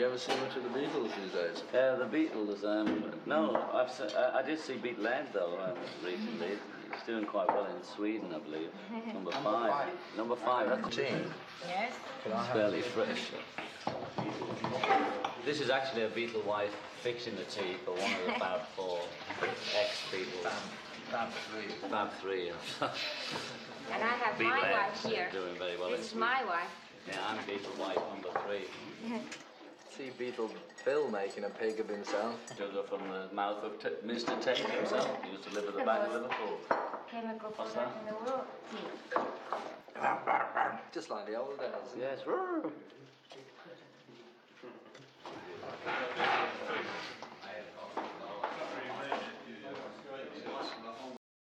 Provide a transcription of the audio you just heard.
Do you ever see much of the Beatles these days? Uh, the Beatles, um, no, I've se- I, I did see Beatle Ed though um, recently. He's doing quite well in Sweden, I believe. Number five. Number five, that's Team. Yes. it's fairly fresh. This is actually a Beatle wife fixing the tea for one of the Fab Four ex-Beatles. Fab three. Fab Three. And I have Beatle my Eds wife here. doing very well in This is Sweden. my wife. Yeah, I'm Beatle wife number three. See Beatle Bill making a pig of himself. Took her from the mouth of T- Mr. Tate himself. He used to live at the back of Liverpool. Chemical What's product that? in the world. Just like the old days. Yes.